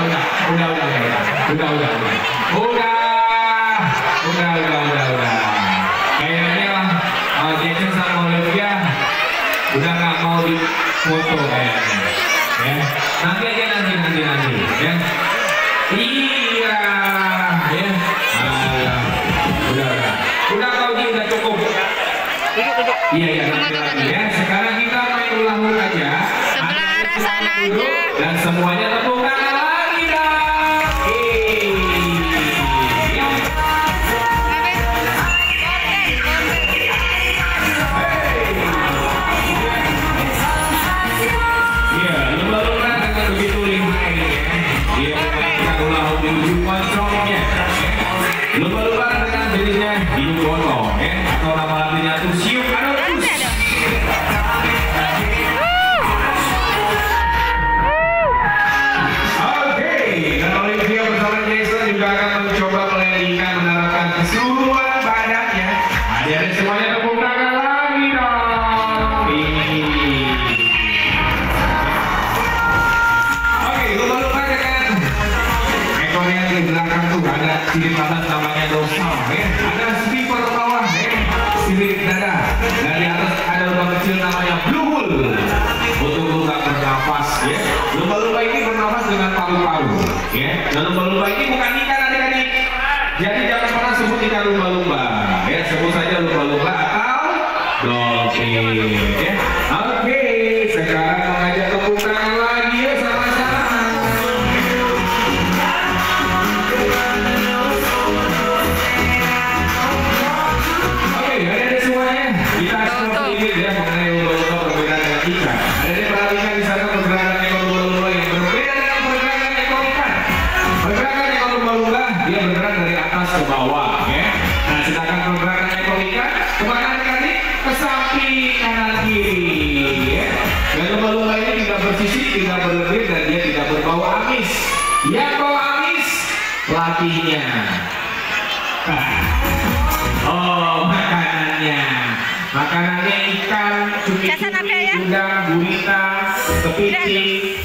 udah, udah, udah, udah, udah, udah, udah, udah, udah, udah, udah, udah. Kayaknya lah, uh, Jackson sama Olivia udah nggak mau di foto kayaknya, ya. Nanti aja nanti, nanti, nanti, ya. Iya, ya. Ah, udah, udah, udah kau Ji, udah cukup. Iya, iya, nanti ya. Sekarang kita main ulang aja. Sebelah arah sana duduk aja. Dan semuanya tepuk liriknya Ini Kono eh? Atau nama lagunya tuh Siuk. Anotus Oke, dan Olivia bersama Jason juga akan mencoba melengkingan sirip atas namanya dorsal ya. Ada slipper bawah ya, sirip dada. Dan di atas ada lubang kecil namanya blue hole untuk lubang bernafas ya. Lumba-lumba ini bernafas dengan paru-paru ya. Dan lumba-lumba ini bukan ikan adik-adik. Jadi jangan pernah sebut ikan lumba-lumba ya. Sebut saja lumba-lumba atau dolphin ya. Oke, sekarang bawah, ya. Nah, sedangkan pergerakan ekor ikan ke mana kali ke samping kanan kiri, ya. Dan lumba-lumba ini tidak bersisik, tidak berlendir dan dia tidak berbau amis. Yang bau amis pelatihnya. Oh, makanannya. Makanannya ikan, cumi-cumi, ya? udang, gurita, kepiting,